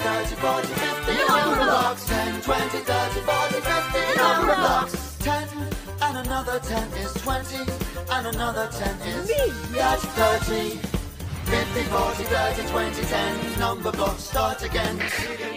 30, 40, 50 Numberblocks. 10, 20, 30, 40, 50 Numberblocks. 10 and another 10 is 20 and another 10 is that's 30. 50, 40, 30, 20, 10 Numberblocks start again.